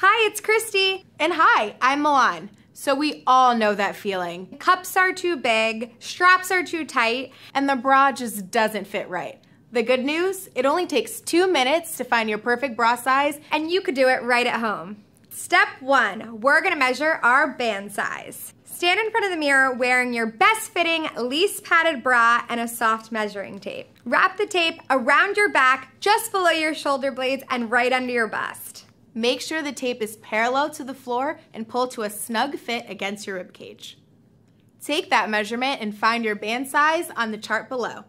Hi, it's Christy. And hi, I'm Milan. So we all know that feeling. Cups are too big, straps are too tight, and the bra just doesn't fit right. The good news, it only takes two minutes to find your perfect bra size and you could do it right at home. Step one, we're gonna measure our band size. Stand in front of the mirror wearing your best fitting, least padded bra and a soft measuring tape. Wrap the tape around your back, just below your shoulder blades and right under your bust. Make sure the tape is parallel to the floor and pull to a snug fit against your rib cage. Take that measurement and find your band size on the chart below.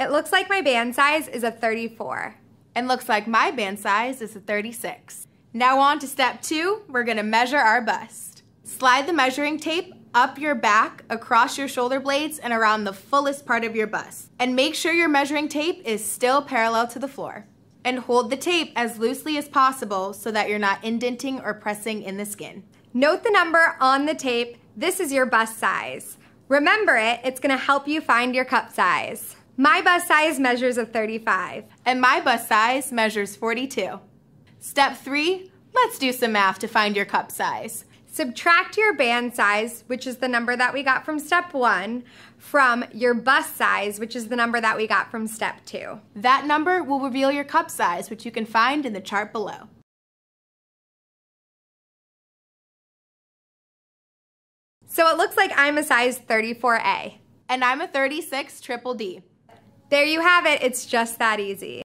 It looks like my band size is a 34. And looks like my band size is a 36. Now on to step two, we're gonna measure our bust. Slide the measuring tape up your back, across your shoulder blades, and around the fullest part of your bust. And make sure your measuring tape is still parallel to the floor. And hold the tape as loosely as possible so that you're not indenting or pressing in the skin. Note the number on the tape. This is your bust size. Remember it, it's gonna help you find your cup size. My bust size measures a 35. And my bust size measures 42. Step three, let's do some math to find your cup size. Subtract your band size, which is the number that we got from step one, from your bust size, which is the number that we got from step two. That number will reveal your cup size, which you can find in the chart below. So it looks like I'm a size 34A. And I'm a 36 triple D. There you have it, it's just that easy.